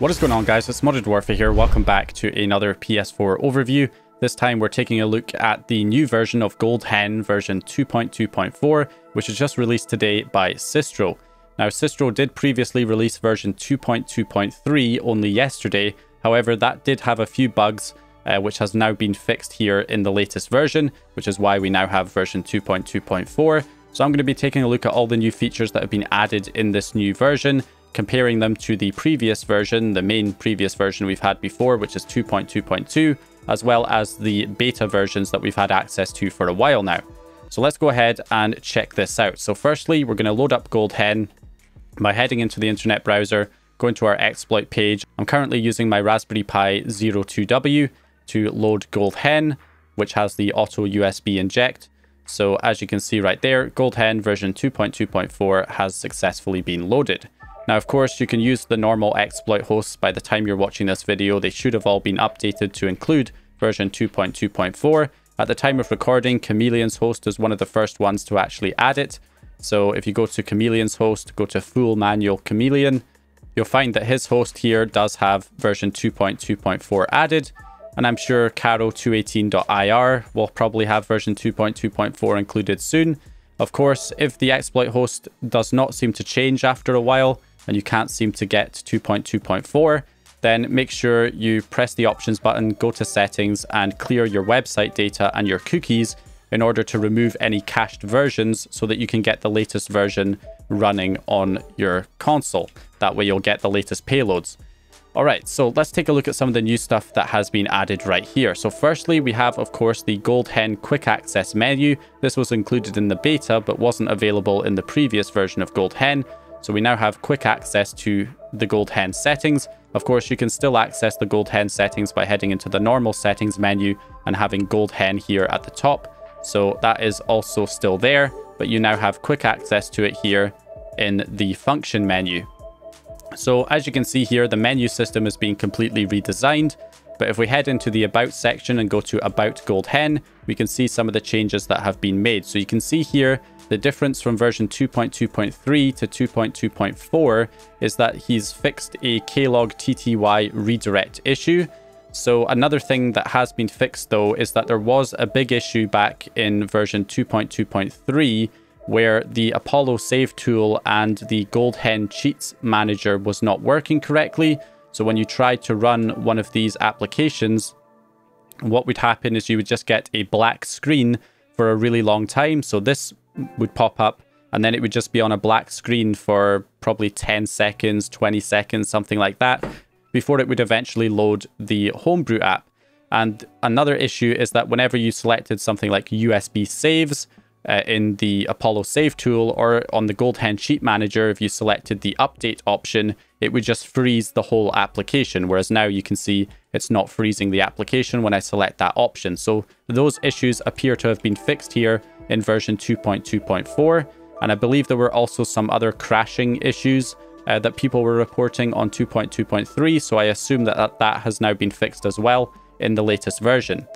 What is going on guys, it's Modded Warfare here, welcome back to another PS4 overview. This time we're taking a look at the new version of Gold Hen version 2.2.4, which was just released today by Sistro. Now Sistro did previously release version 2.2.3 only yesterday, however that did have a few bugs uh, which has now been fixed here in the latest version, which is why we now have version 2.2.4. So I'm going to be taking a look at all the new features that have been added in this new version, comparing them to the previous version, the main previous version we've had before, which is 2.2.2, as well as the beta versions that we've had access to for a while now. So let's go ahead and check this out. So firstly, we're going to load up Gold Hen by heading into the internet browser, going to our exploit page. I'm currently using my Raspberry Pi 02W to load Gold Hen, which has the auto USB inject. So as you can see right there, Gold Hen version 2.2.4 has successfully been loaded. Now, of course, you can use the normal exploit hosts by the time you're watching this video. They should have all been updated to include version 2.2.4. At the time of recording, Chameleon's host is one of the first ones to actually add it. So if you go to Chameleon's host, go to full manual Chameleon, you'll find that his host here does have version 2.2.4 added. And I'm sure Karo218.ir will probably have version 2.2.4 included soon. Of course, if the exploit host does not seem to change after a while, and you can't seem to get 2.2.4, then make sure you press the options button, go to settings and clear your website data and your cookies in order to remove any cached versions so that you can get the latest version running on your console. That way you'll get the latest payloads. All right, so let's take a look at some of the new stuff that has been added right here. So firstly, we have, of course, the Gold Hen Quick Access menu. This was included in the beta, but wasn't available in the previous version of GoldHen. So we now have quick access to the gold hen settings. Of course, you can still access the gold hen settings by heading into the normal settings menu and having gold hen here at the top. So that is also still there, but you now have quick access to it here in the function menu. So as you can see here, the menu system is being completely redesigned. But if we head into the About section and go to About gold hen, we can see some of the changes that have been made. So you can see here the difference from version 2.2.3 to 2.2.4 is that he's fixed a Klog TTY redirect issue. So another thing that has been fixed though is that there was a big issue back in version 2.2.3 where the Apollo save tool and the gold hen cheats manager was not working correctly. So when you tried to run one of these applications, what would happen is you would just get a black screen for a really long time. So this would pop up and then it would just be on a black screen for probably 10 seconds, 20 seconds, something like that, before it would eventually load the Homebrew app. And another issue is that whenever you selected something like USB saves uh, in the Apollo save tool or on the GoldHen Cheat manager, if you selected the update option, it would just freeze the whole application. Whereas now you can see it's not freezing the application when I select that option. So those issues appear to have been fixed here in version 2.2.4. And I believe there were also some other crashing issues uh, that people were reporting on 2.2.3. So I assume that, that that has now been fixed as well in the latest version.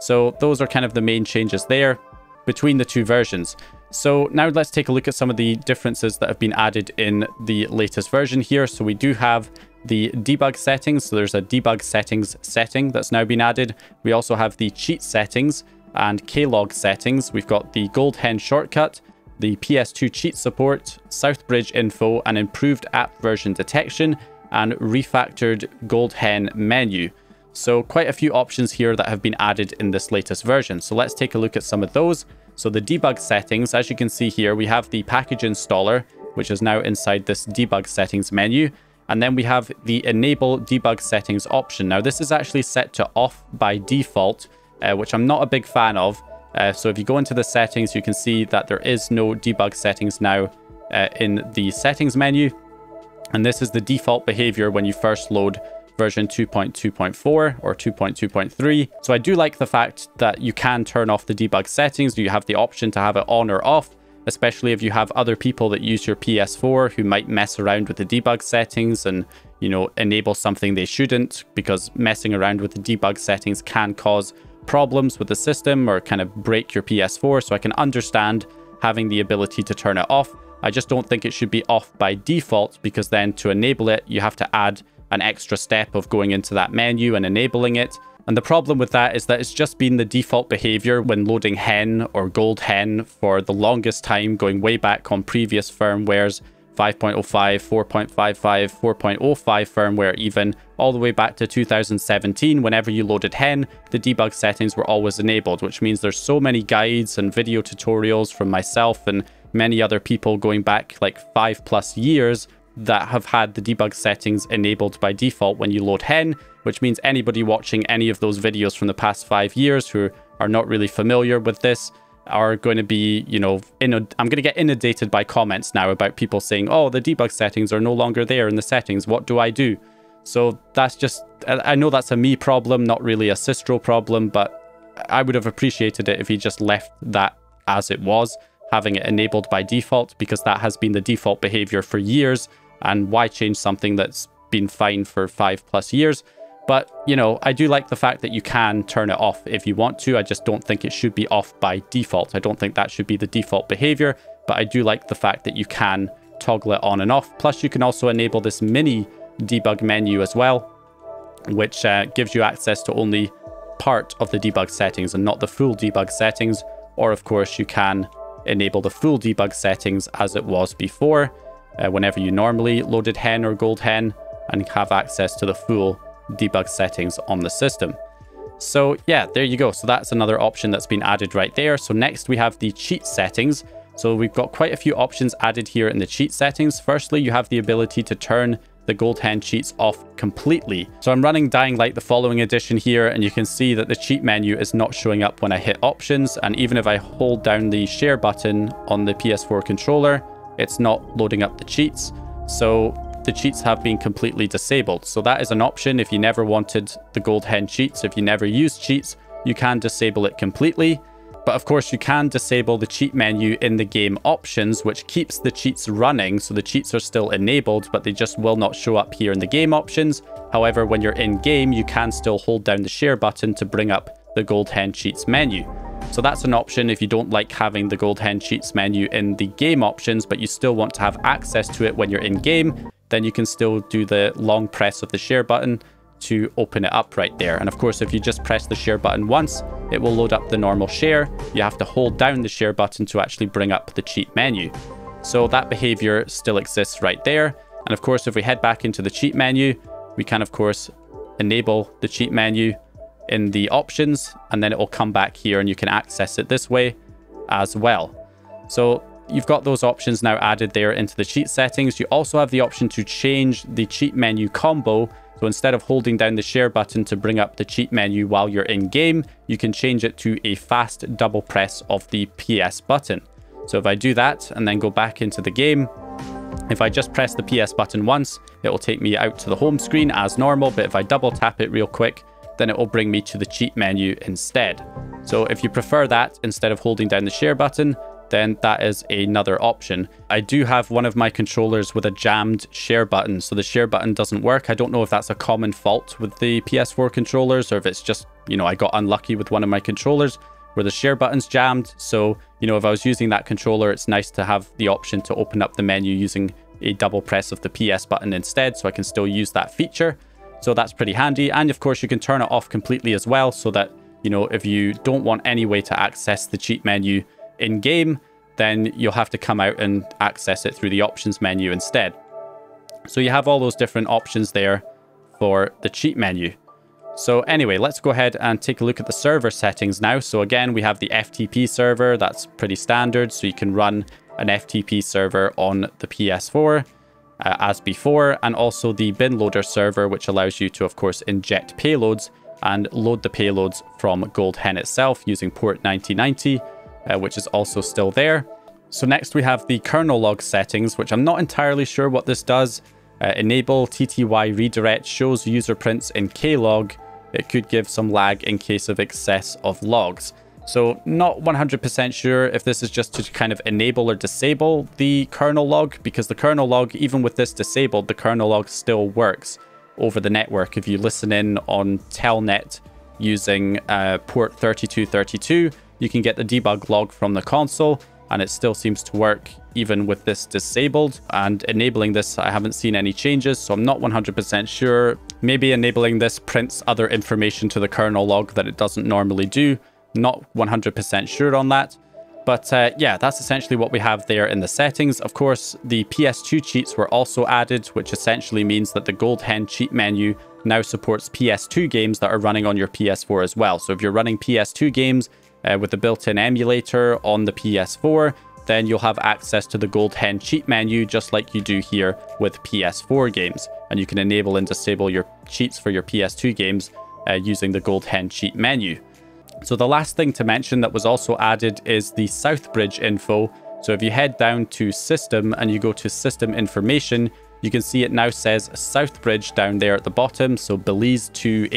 So those are kind of the main changes there between the two versions. So now let's take a look at some of the differences that have been added in the latest version here. So we do have the debug settings. So there's a debug settings setting that's now been added. We also have the cheat settings and Klog settings, we've got the GoldHen shortcut, the PS2 cheat support, Southbridge info, and improved app version detection, and refactored GoldHen menu. So quite a few options here that have been added in this latest version. So let's take a look at some of those. So the debug settings, as you can see here, we have the package installer, which is now inside this debug settings menu. And then we have the enable debug settings option. Now this is actually set to off by default, uh, which I'm not a big fan of. Uh, so if you go into the settings, you can see that there is no debug settings now uh, in the settings menu. And this is the default behavior when you first load version 2.2.4 or 2.2.3. So I do like the fact that you can turn off the debug settings. You have the option to have it on or off, especially if you have other people that use your PS4 who might mess around with the debug settings and, you know, enable something they shouldn't because messing around with the debug settings can cause problems with the system or kind of break your PS4. So I can understand having the ability to turn it off. I just don't think it should be off by default because then to enable it, you have to add an extra step of going into that menu and enabling it. And the problem with that is that it's just been the default behavior when loading hen or gold hen for the longest time, going way back on previous firmwares, 5.05, 4.55, 4.05 firmware even, all the way back to 2017, whenever you loaded hen, the debug settings were always enabled, which means there's so many guides and video tutorials from myself and many other people going back like five plus years that have had the debug settings enabled by default when you load hen, which means anybody watching any of those videos from the past five years who are not really familiar with this are going to be, you know, I'm going to get inundated by comments now about people saying, oh, the debug settings are no longer there in the settings. What do I do? So that's just, I know that's a me problem, not really a Sistro problem, but I would have appreciated it if he just left that as it was, having it enabled by default, because that has been the default behavior for years and why change something that's been fine for five plus years? But, you know, I do like the fact that you can turn it off if you want to. I just don't think it should be off by default. I don't think that should be the default behavior, but I do like the fact that you can toggle it on and off. Plus, you can also enable this mini debug menu as well, which uh, gives you access to only part of the debug settings and not the full debug settings. Or, of course, you can enable the full debug settings as it was before uh, whenever you normally loaded hen or gold hen and have access to the full debug settings on the system. So yeah, there you go. So that's another option that's been added right there. So next we have the cheat settings. So we've got quite a few options added here in the cheat settings. Firstly, you have the ability to turn the gold hen cheats off completely. So I'm running Dying Light the following edition here and you can see that the cheat menu is not showing up when I hit options and even if I hold down the share button on the PS4 controller, it's not loading up the cheats. So the cheats have been completely disabled. So that is an option if you never wanted the gold hen cheats. If you never used cheats, you can disable it completely. But of course, you can disable the cheat menu in the game options, which keeps the cheats running. So the cheats are still enabled, but they just will not show up here in the game options. However, when you're in game, you can still hold down the share button to bring up the gold hen cheats menu. So that's an option if you don't like having the Gold Hen Cheats menu in the game options, but you still want to have access to it when you're in game, then you can still do the long press of the share button to open it up right there. And of course, if you just press the share button once, it will load up the normal share. You have to hold down the share button to actually bring up the cheat menu. So that behavior still exists right there. And of course, if we head back into the cheat menu, we can of course enable the cheat menu in the options and then it will come back here and you can access it this way as well. So you've got those options now added there into the cheat settings. You also have the option to change the cheat menu combo. So instead of holding down the share button to bring up the cheat menu while you're in game, you can change it to a fast double press of the PS button. So if I do that and then go back into the game, if I just press the PS button once, it will take me out to the home screen as normal. But if I double tap it real quick, then it will bring me to the cheat menu instead. So if you prefer that instead of holding down the share button, then that is another option. I do have one of my controllers with a jammed share button, so the share button doesn't work. I don't know if that's a common fault with the PS4 controllers or if it's just, you know, I got unlucky with one of my controllers where the share button's jammed. So, you know, if I was using that controller, it's nice to have the option to open up the menu using a double press of the PS button instead, so I can still use that feature. So that's pretty handy. And of course, you can turn it off completely as well so that, you know, if you don't want any way to access the cheat menu in game, then you'll have to come out and access it through the options menu instead. So you have all those different options there for the cheat menu. So anyway, let's go ahead and take a look at the server settings now. So again, we have the FTP server. That's pretty standard. So you can run an FTP server on the PS4 uh, as before, and also the bin loader server, which allows you to, of course, inject payloads and load the payloads from Gold Hen itself using port 9090, uh, which is also still there. So next we have the kernel log settings, which I'm not entirely sure what this does. Uh, enable TTY redirect shows user prints in klog. It could give some lag in case of excess of logs. So not 100% sure if this is just to kind of enable or disable the kernel log, because the kernel log, even with this disabled, the kernel log still works over the network. If you listen in on Telnet using uh, port 3232, you can get the debug log from the console. and it still seems to work even with this disabled. And enabling this I haven't seen any changes so I'm not 100% sure. Maybe enabling this prints other information to the kernel log that it doesn't normally do. Not 100% sure on that but uh, yeah, that's essentially what we have there in the settings. Of course, the PS2 cheats were also added, which essentially means that the Gold Hen cheat menu now supports PS2 games that are running on your PS4 as well. So if you're running PS2 games uh, with the built-in emulator on the PS4, then you'll have access to the Gold Hen cheat menu just like you do here with PS4 games. And you can enable and disable your cheats for your PS2 games uh, using the Gold Hen cheat menu. So the last thing to mention that was also added is the Southbridge info. So if you head down to system and you go to system information, you can see it now says Southbridge down there at the bottom. So Belize 2A0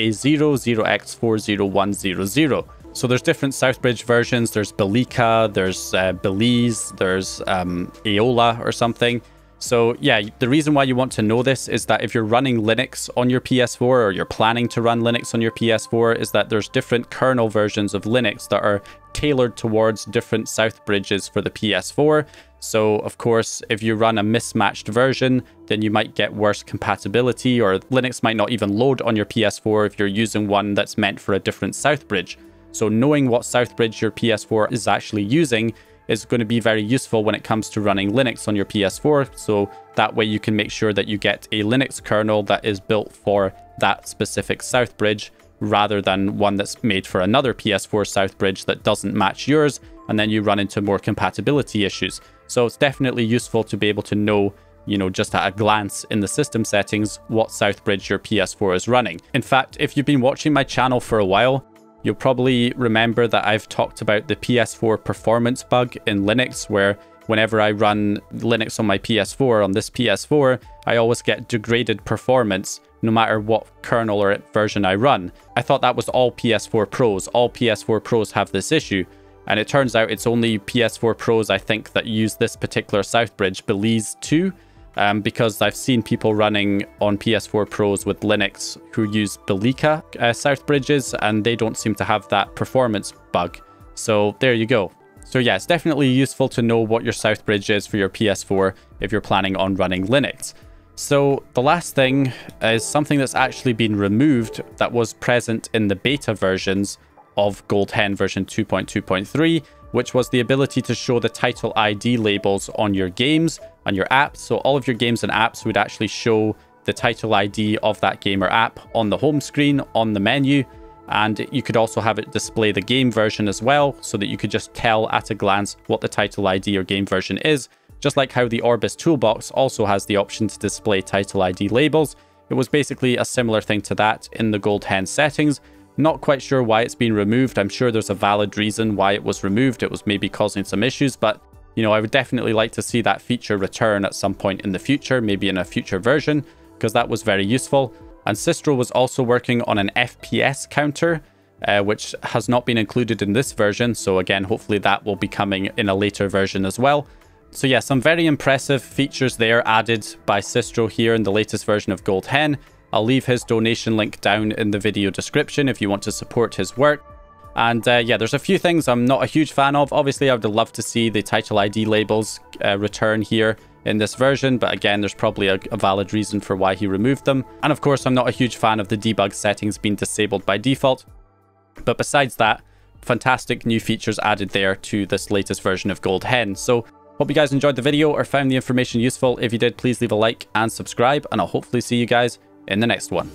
0x40100. So there's different Southbridge versions. There's Belika, there's uh, Belize, there's um, Aeolia or something. So yeah, the reason why you want to know this is that if you're running Linux on your PS4 or you're planning to run Linux on your PS4 is that there's different kernel versions of Linux that are tailored towards different south bridges for the PS4. So of course, if you run a mismatched version, then you might get worse compatibility or Linux might not even load on your PS4 if you're using one that's meant for a different south bridge. So knowing what south bridge your PS4 is actually using is going to be very useful when it comes to running Linux on your PS4. So that way you can make sure that you get a Linux kernel that is built for that specific South Bridge rather than one that's made for another PS4 South Bridge that doesn't match yours. And then you run into more compatibility issues. So it's definitely useful to be able to know you know, just at a glance in the system settings, what South Bridge your PS4 is running. In fact, if you've been watching my channel for a while, You'll probably remember that I've talked about the PS4 performance bug in Linux, where whenever I run Linux on my PS4, on this PS4, I always get degraded performance no matter what kernel or version I run. I thought that was all PS4 Pros. All PS4 Pros have this issue. And it turns out it's only PS4 Pros, I think, that use this particular Southbridge Belize 2 um, because I've seen people running on PS4 Pros with Linux who use Belika uh, South bridges and they don't seem to have that performance bug. So there you go. So yeah, it's definitely useful to know what your South bridge is for your PS4 if you're planning on running Linux. So the last thing is something that's actually been removed that was present in the beta versions of Gold Hen version 2.2.3, which was the ability to show the title ID labels on your games and your apps. So all of your games and apps would actually show the title ID of that game or app on the home screen, on the menu. And you could also have it display the game version as well, so that you could just tell at a glance what the title ID or game version is. Just like how the Orbis toolbox also has the option to display title ID labels. It was basically a similar thing to that in the Gold Hen settings, not quite sure why it's been removed. I'm sure there's a valid reason why it was removed. It was maybe causing some issues, but you know, I would definitely like to see that feature return at some point in the future, maybe in a future version, because that was very useful. And Sistro was also working on an FPS counter, uh, which has not been included in this version. So again, hopefully that will be coming in a later version as well. So yeah, some very impressive features there added by Sistro here in the latest version of Gold Hen. I'll leave his donation link down in the video description if you want to support his work. And uh, yeah, there's a few things I'm not a huge fan of. Obviously, I would love to see the title ID labels uh, return here in this version, but again, there's probably a, a, valid reason for why he removed them. And of course, I'm not a huge fan of the debug settings being disabled by default. But besides that, fantastic new features added there to this latest version of Gold Hen. So hope you guys enjoyed the video or found the information useful. If you did, please leave a like and subscribe, and I'll hopefully see you guys in the next one.